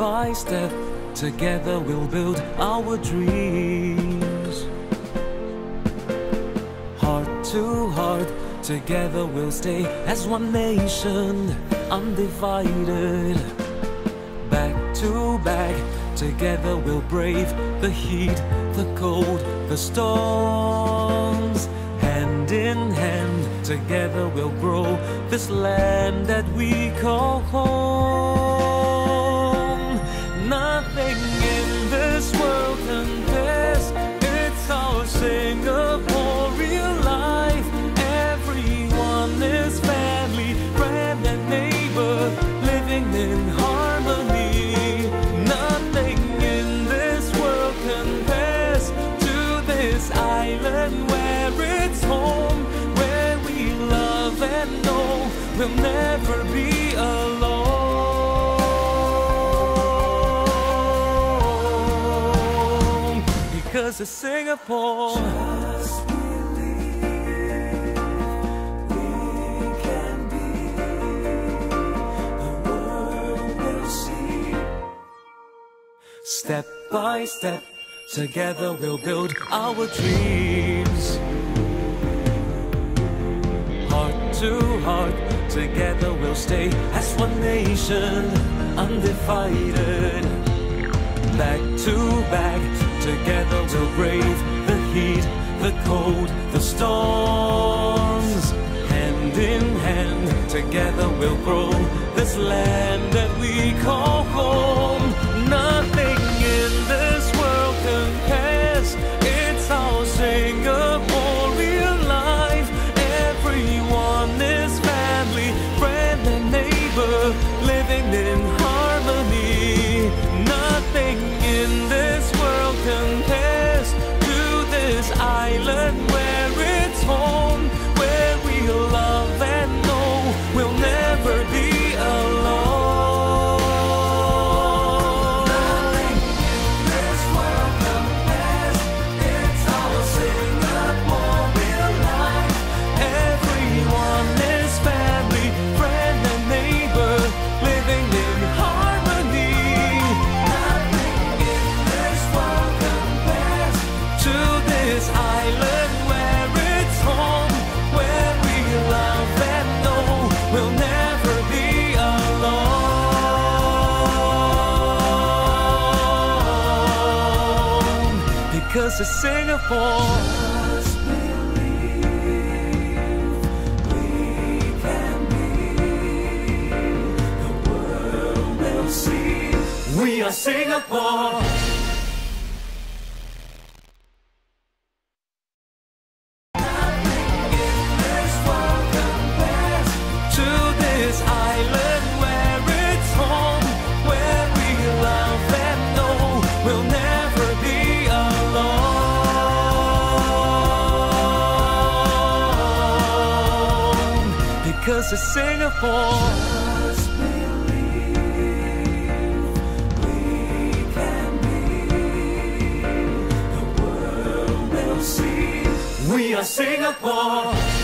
by step, together we'll build our dreams. Heart to heart, together we'll stay as one nation, undivided. Back to back, together we'll brave the heat, the cold, the storms. Hand in hand, together we'll grow this land that we call home. We'll never be alone. Because it's Singapore. Step by step, together we'll build our dreams. Heart to heart, together we'll stay as one nation, undivided. Back to back, together we'll brave the heat, the cold, the storms. Hand in hand, together we'll grow this land Because it's Singapore. Just believe we can be. The world will see. We are Singapore. This world compares to this It's Singapore. Just believe we can be. The. We are Singapore.